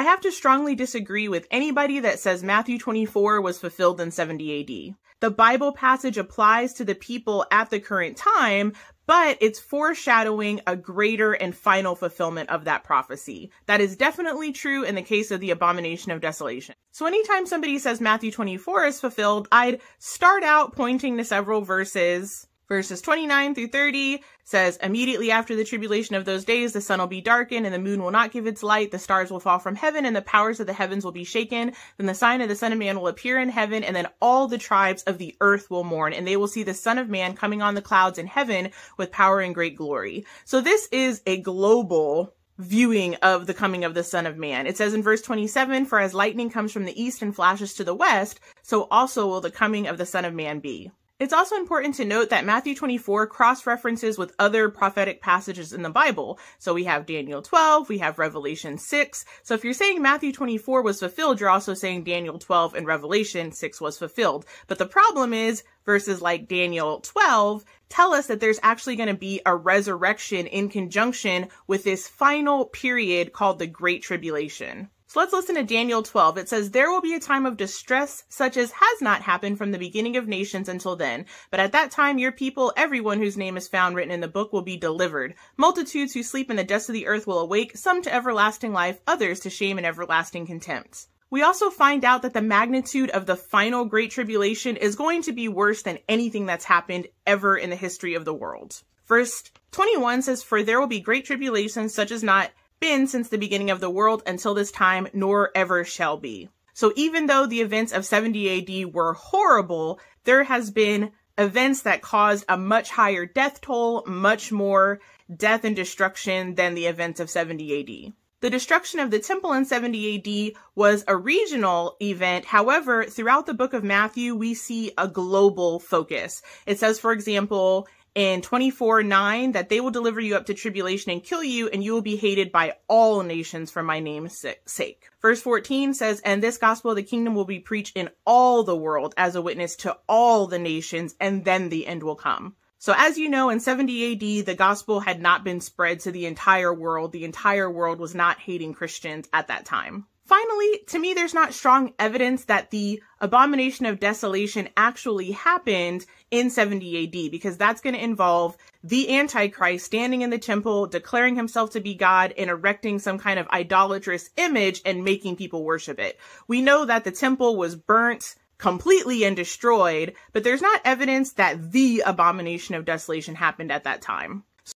I have to strongly disagree with anybody that says Matthew 24 was fulfilled in 70 AD. The Bible passage applies to the people at the current time, but it's foreshadowing a greater and final fulfillment of that prophecy. That is definitely true in the case of the abomination of desolation. So anytime somebody says Matthew 24 is fulfilled, I'd start out pointing to several verses Verses 29 through 30 says, Immediately after the tribulation of those days, the sun will be darkened, and the moon will not give its light, the stars will fall from heaven, and the powers of the heavens will be shaken. Then the sign of the Son of Man will appear in heaven, and then all the tribes of the earth will mourn, and they will see the Son of Man coming on the clouds in heaven with power and great glory. So this is a global viewing of the coming of the Son of Man. It says in verse 27, For as lightning comes from the east and flashes to the west, so also will the coming of the Son of Man be. It's also important to note that Matthew 24 cross references with other prophetic passages in the Bible. So we have Daniel 12, we have Revelation 6. So if you're saying Matthew 24 was fulfilled, you're also saying Daniel 12 and Revelation 6 was fulfilled. But the problem is verses like Daniel 12 tell us that there's actually going to be a resurrection in conjunction with this final period called the Great Tribulation. So let's listen to Daniel 12. It says, There will be a time of distress such as has not happened from the beginning of nations until then. But at that time, your people, everyone whose name is found written in the book, will be delivered. Multitudes who sleep in the dust of the earth will awake, some to everlasting life, others to shame and everlasting contempt. We also find out that the magnitude of the final Great Tribulation is going to be worse than anything that's happened ever in the history of the world. Verse 21 says, For there will be great tribulation such as not been since the beginning of the world until this time, nor ever shall be. So even though the events of 70 AD were horrible, there has been events that caused a much higher death toll, much more death and destruction than the events of 70 AD. The destruction of the temple in 70 AD was a regional event. However, throughout the book of Matthew, we see a global focus. It says, for example, in 24 9 that they will deliver you up to tribulation and kill you, and you will be hated by all nations for my name's sake. Verse 14 says, And this gospel of the kingdom will be preached in all the world as a witness to all the nations, and then the end will come. So as you know, in 70 AD, the gospel had not been spread to the entire world. The entire world was not hating Christians at that time. Finally, to me, there's not strong evidence that the abomination of desolation actually happened in 70 AD because that's going to involve the Antichrist standing in the temple, declaring himself to be God and erecting some kind of idolatrous image and making people worship it. We know that the temple was burnt completely and destroyed, but there's not evidence that the abomination of desolation happened at that time.